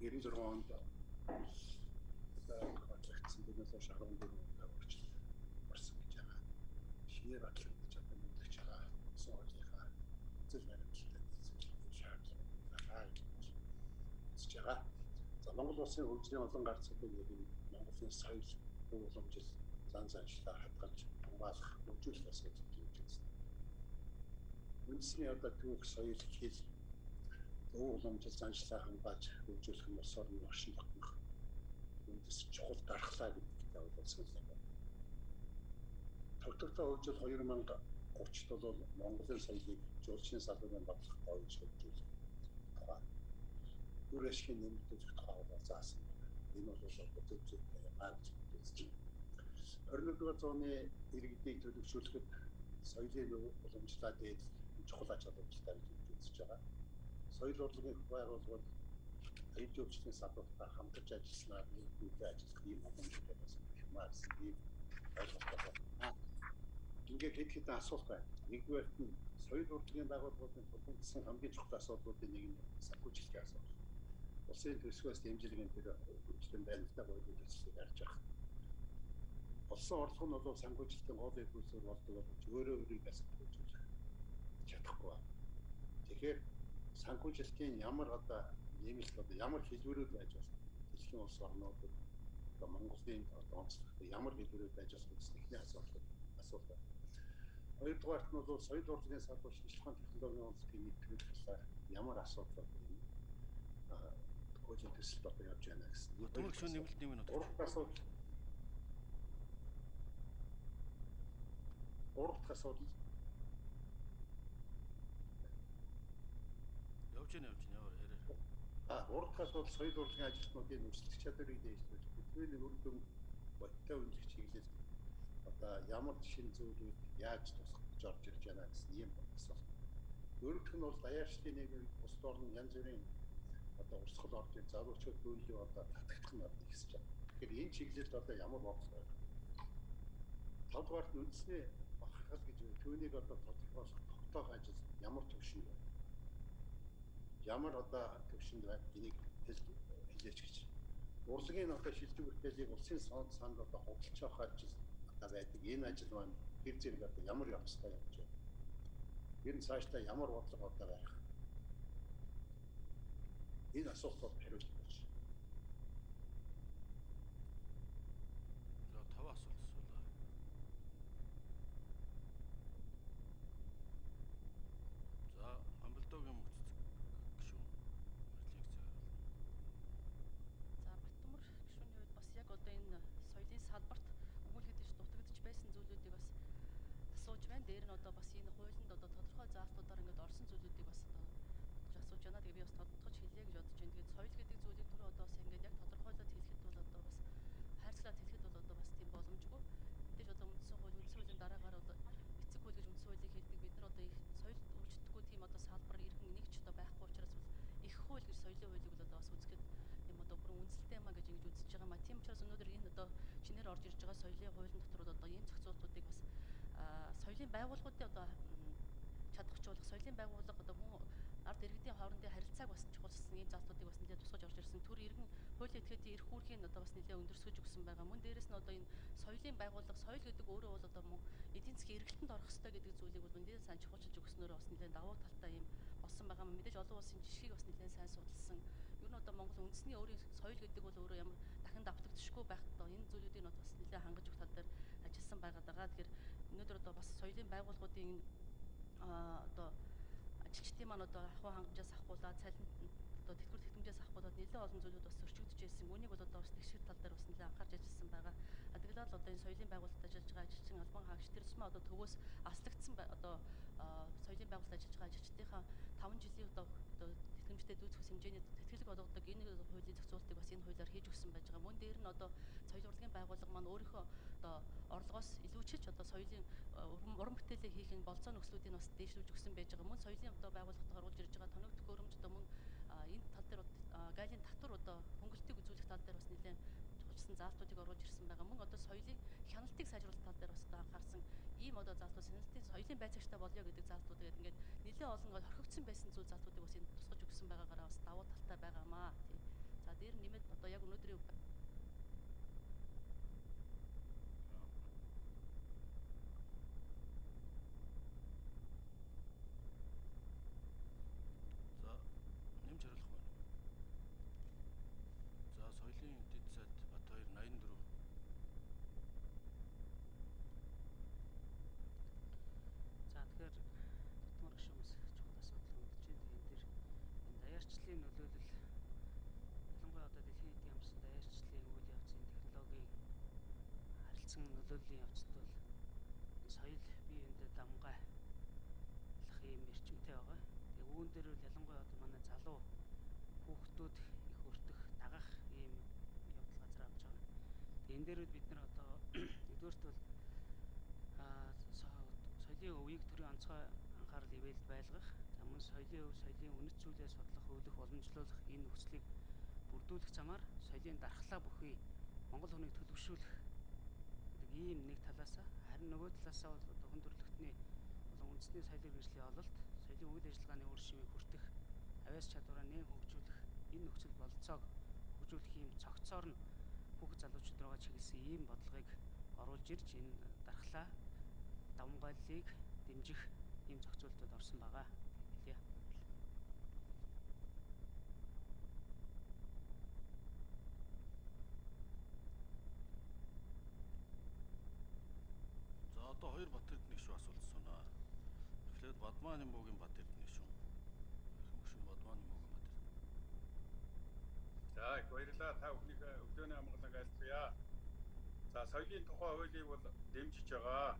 96 онд батлагдсан хойш 14 удаа үржил орсон гэж байгаа. Шинээр батлагдаж байгаа мэдгэж байгаа. Усан орлынхаа зэл баримттай шаардлага хэлж байгаа. За Монгол улсын хөгжлийн олон гарцуудын нэг нь Монголын соёл уламжил зан заншлаа хадгалж хамгаалах хөгжүүлэх асуудал гэж үзсэн. Үндэсний одоо түүх соёл хэл уламжил заншлаа хамгаалж хөгжүүлэх нь улс орны оршин тогтнох үндэс чухал дархлаа гэдэгтэй бол санал байна. Тогтвортой хөгжил 2030-д бол Монголын соёлыг жуулчны салбарын бодлого тавьж хөгжүүлэх тухай үр ашигын нэмэгдэж тухай бол заасан байна. Энэ бол зөв зөвтэй маань байна. 21-р зууны иргэдийг төлөвшүүлэхэд соёлын уламжлалаа дээд чухал ач холбогдолтой гэж үзэж байгаа. Соёл урлагийн байгууллагууд аян жуулчдын салбартаа хамтарч ажилласнаар нэгдүгээр ажиллах юм боломжтой байсан юмаа гэсэн ийм ойлголт байна. Ингээд хэд хэдэн асуулт байна. Нэгдүгээр нь соёл урлагийн байгууллагуудын тулгуурласан хамгийн чухал асуудлуудын нэг нь санхүүжилтийн асуудал улсын төсвөөс дэмжлэгийн тэр үйлчлэн баримттай бодлого төслийг харж байгаа. Улсын орлого нь бол санхүүжилтийн гол эрхүүлсээр болдог болж өөрөө өөрийгөө санхүүжүүлэх чадахгүй байна. Тэгэхээр санхүүжилтийн ямар одоо нэмэлт одоо ямар хэлбэрүүд байж болох дэлхийн улс орнуудад одоо Монголын одоо онцлогтой ямар хэлбэрүүд байж болох гэсэн ихний асуулт асуулт байна. Хоёрдугаарт нь бол соёл урлагийн шинжилгээ технологийн онцлогийг нэвтрүүлэх талаар ямар асуудал хуулийн төсөлд одоо явж байна гэсэн. Төмөр гүшүүн нэмэлт нэмэн одоо. Урд асуудал. Урд асуудал. Явж гэнэ явж гэнэ яваар яриа. А урд асуудал соёл урлагийн ажилтнуудын нөхцөл чадварыг дэвшүүлж бидний үр дүн бодтой үнэлэх чиглэлд одоо ямар шин зүйлүүд яаж тусгаж орж ирж байна гэсэн ийм асуулт. Өөрөөх нь бол даяарчдын нэг ус дорн янз бүрийн одоо урсгал орж ир зарвчуд бөөлөө одоо татагдах нь одоо ихсэж байна. Тэгэхээр энэ чиглэлд одоо ямар бодлого байна? Тавдугаарт нь үндэсний бахархал гэж байна. Түүнийг одоо тодорхойлох тогтоох ажил ямар төвшин байна? Ямар одоо төвшинд байна? Энийг хэлээч гэж. Урлагийн одоо шилдэг бүртгэлийг улсын санд санд одоо худалдаж авах ажил одоо байдаг. Энэ ажил маань хэр зэрэг одоо ямар явцтай явж байна? Ер нь цаашдаа ямар бодлого одоо байх энэ асуултууд хариулт болж. Байсан зүйлүүдийг бас асууж байна. Дээр нь одоо бас энэ хуулинд одоо тодорхой заалтуудаар ингээд орсон зүйлүүдийг бас одоо асууж байна. Тэгээ би бас тодтогч хэлье гэж бодож байна. Тэгээд соёл гэдэг зүйлийг түр одоо бас ингээд яг тодорхойлоод хэлэхэд бол одоо бас хайрцагт хэлэхэд бол одоо бас тийм боломжгүй. Мэдээж одоо үндсэн хууль, үндсэн хуулийн дараагаар одоо эцэг хууль гэж үндсэн хуулийг хэлдэг. Бид нар одоо их соёл үйлчлдэггүй тийм одоо салбар иргэн нэгч одоо байхгүй учраас бол их хууль гэж соёлын хуулийг бол одоо бас үзэхэд одоо бүрэн үнэлтэй юмаа гэж ингэж үзэж байгаа маа. Тийм учраас өнөөдөр энэ одоо шинээр орж ирж байгаа соёлын хуулийн дотор одоо ийм зохицуултуудыг бас соёлын байгууллагуудын одоо чадахжуулах соёлын байгууллага одоо хүн ард иргэдийн хоорондын харилцааг бас чухалчилсан ийм залтуудыг бас нэлээд тусгаж орж ирсэн. Түр иргэн хуулийн этгээдийн эрх үүргийг одоо бас нэлээд өндөрсгөж өгсөн байгаа. Мөн дээрэс нь одоо энэ соёлын байгууллага соёл гэдэг өөрөө бол одоо мөн эдийн засгийн эргэлтэнд орох хэрэгтэй гэдэг зүйлийг бол нэлээд сайн чухалчилж өгснөөр бас нэлээд давуу талтай юм болсон байгаа. Мэдээж олон улсын жишгийг бас нэлээд сайн судалсан. Ер нь одоо Монгол үндэсний өөрийн соёл гэдэг бол өөрөө ямар дахин давтагдчихгүй байх тоо энэ зүйлүүдийг нь бас нэлээд хангаж өгөх тал дээр ажилласан байгаа даа. Тэгэхээр өнөөдөр одоо бас соёлын байгууллагуудын одоо ажилчдын маань одоо ахуй хангамжаас ахгуулаад цалин одоо тэтгэвэр тэтгэмжээс ахгуулаад нэлээд олон зүйлүүд бас өрчигдөж байсан. Үүнийг бол одоо бас тэгшэр тал дээр бас нэлээд анхаарч ажилласан байгаа. Тэгэлээд одоо энэ соёлын байгууллагад ажиллаж байгаа ажилчин албан хаагч тэр тусмаа одоо төвөөс аслагдсан одоо соёлын байгууллагад ажиллаж байгаа ажилчдынхаа 5 жилийн одоо тэтгэмжтэй дүүцэх хэмжээний тэтгэлэг болгодог энэ хуулийн зохицуултыг бас энэ хуулиар хийж өгсөн байж байгаа. Мөн дээр нь одоо соёл урлагийн байгууллага маань өөрийнхөө одоо орлогоос илүүчилж одоо соёлын уран бүтээлээ хийх энэ болцоо нөхцлүүдийг бас дээшлүүлж өгсөн байж байгаа. Мөн соёлын одоо байгууллагад оруулж ирж байгаа тоног төхөөрөмж одоо мөн энэ тал дээр гайлын татвар одоо хөнгөлтийг үзүүлэх тал дээр бас нэлээд чухалчсан заалтуудыг оруулж ирсэн байгаа. Мөн одоо соёлын хяналтыг сайжруулах тал дээр бас одоо анхаарсан ийм одоо заалтууд саналтын соёлын байцаагчтай болё гэдэг заалтууд гэдэг ингээд нэлээд олон орхигдсон байсан зүйл заалтуудыг бас энэ өгсөн байгаагаараа бас давуу талтай байгаамаа. Тий. За дээр нэмээд одоо яг өнөөдрийн За нэмж хариулах байна. За соёлын дэд сайд Батбаяр 84. За тэгэхээр Тутмар гишүүнээс чухал асуудал хөндөж байна. Энэ дээр даяарчлалын нөлөөлөл ялангуяа одоо дэлхийн эдийн ямарсан даяарчлалын үйл явцын технологийн харилцан нөлөөллийн явцад бол соёл бие биендээ дамгайлах юм эрчимтэй байгаа. Тэгээ үүн дээр бол ялангуяа одоо манай залуу хүүхдүүд их өртөх, дагах ийм явдал газар авч байгаа. Тэгээ энэ дээр бид нар одоо нэгдүгээрт бол соёлын өвийг төрийн онцгой анхаарал ивэлд байлгах, за мөн соёлын өв, соёлын үнэт зүйлээ судлах, өвлөх, уламжлуулах энэ нөхцөлийг бүрдүүлэх замаар соёлын дархлаа бүхий Монгол хүнийг төлөвшүүлэх гэдэг ийм нэг талаасаа харин нөгөө талаасаа бол одоо хүн төрөлхтний болон үндэсний соёлын хэрэгжлийн ололт, соёлын үйл ажиллагааны үр шимийг хүртэх, авяас чадвараа нээн хөгжүүлэх, энэ нөхцөл бололцоог хөгжүүлэх ийм цогцоор нь бүх залуучууд руугаа чиглэсэн ийм бодлогыг оруулж ирж энэ дархлаа давмгайллыг дэмжих ийм зохицуултад орсон байгаа хэлье. За одоо хоёр бат эрдэнэ шүү асуулт соноо. Эхлээд Бадмааны мөгийн бат эрдэнэ шүү. Гүшүүн Бадмааны мөгийн бат эрдэнэ. За их баярлалаа. Та бүхнийхээ өглөөний амгалан айлтгая. За соёлын тухай хуулийг бол дэмжиж байгаа.